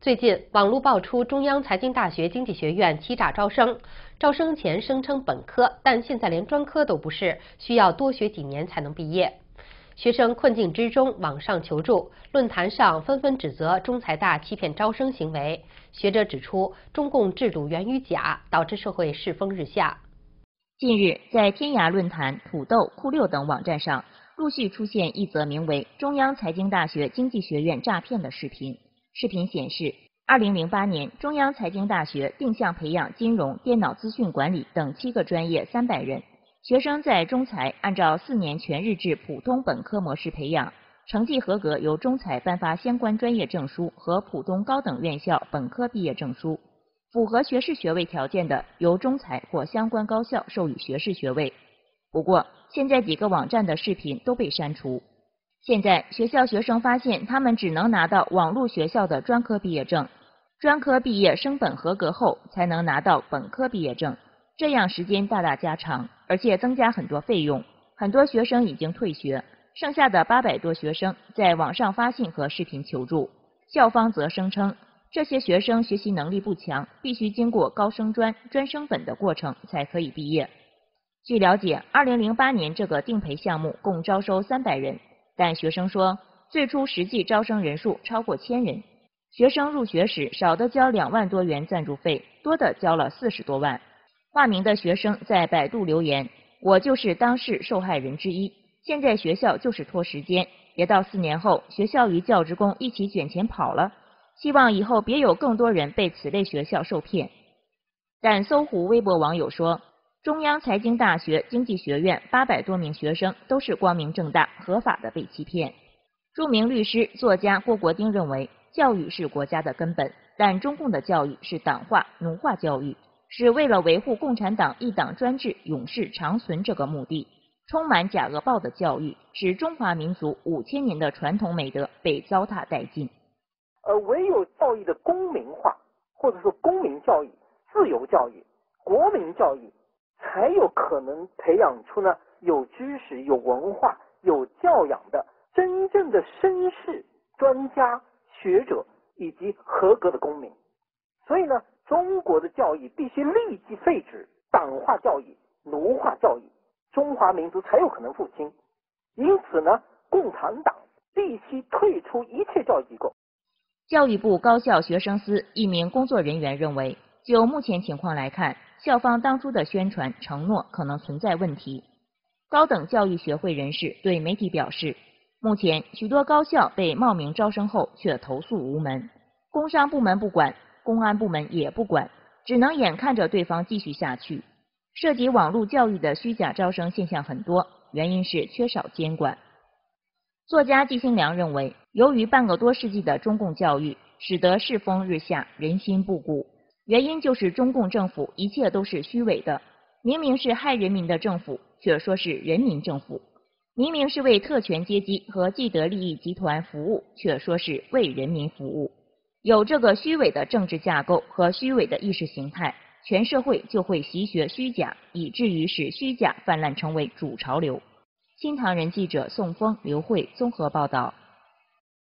最近，网络爆出中央财经大学经济学院欺诈招生，招生前声称本科，但现在连专科都不是，需要多学几年才能毕业。学生困境之中，网上求助，论坛上纷纷指责中财大欺骗招生行为。学者指出，中共制度源于假，导致社会世风日下。近日，在天涯论坛、土豆、酷六等网站上，陆续出现一则名为“中央财经大学经济学院诈骗”的视频。视频显示，二零零八年，中央财经大学定向培养金融、电脑资讯管理等七个专业三百人，学生在中财按照四年全日制普通本科模式培养，成绩合格由中财颁发相关专业证书和普通高等院校本科毕业证书，符合学士学位条件的由中财或相关高校授予学士学位。不过，现在几个网站的视频都被删除。现在学校学生发现，他们只能拿到网络学校的专科毕业证，专科毕业升本合格后才能拿到本科毕业证，这样时间大大加长，而且增加很多费用。很多学生已经退学，剩下的八百多学生在网上发信和视频求助，校方则声称这些学生学习能力不强，必须经过高升专、专升本的过程才可以毕业。据了解，二零零八年这个定培项目共招收三百人。但学生说，最初实际招生人数超过千人，学生入学时少的交两万多元赞助费，多的交了四十多万。化名的学生在百度留言：“我就是当事受害人之一。现在学校就是拖时间，别到四年后学校与教职工一起卷钱跑了。希望以后别有更多人被此类学校受骗。”但搜狐微博网友说。中央财经大学经济学院八百多名学生都是光明正大、合法的被欺骗。著名律师、作家郭国丁认为，教育是国家的根本，但中共的教育是党化、奴化教育，是为了维护共产党一党专制永世长存这个目的，充满假恶报的教育，使中华民族五千年的传统美德被糟蹋殆尽。而唯有教育的公民化，或者说公民教育、自由教育、国民教育。才有可能培养出呢有知识、有文化、有教养的真正的绅士、专家、学者以及合格的公民。所以呢，中国的教育必须立即废止党化教育、奴化教育，中华民族才有可能复兴。因此呢，共产党必须退出一切教育机构。教育部高校学生司一名工作人员认为，就目前情况来看。校方当初的宣传承诺可能存在问题。高等教育学会人士对媒体表示，目前许多高校被冒名招生后却投诉无门，工商部门不管，公安部门也不管，只能眼看着对方继续下去。涉及网络教育的虚假招生现象很多，原因是缺少监管。作家季兴良认为，由于半个多世纪的中共教育，使得世风日下，人心不古。原因就是中共政府一切都是虚伪的，明明是害人民的政府，却说是人民政府；明明是为特权阶级和既得利益集团服务，却说是为人民服务。有这个虚伪的政治架构和虚伪的意识形态，全社会就会习学虚假，以至于使虚假泛滥成为主潮流。新唐人记者宋峰、刘慧综合报道。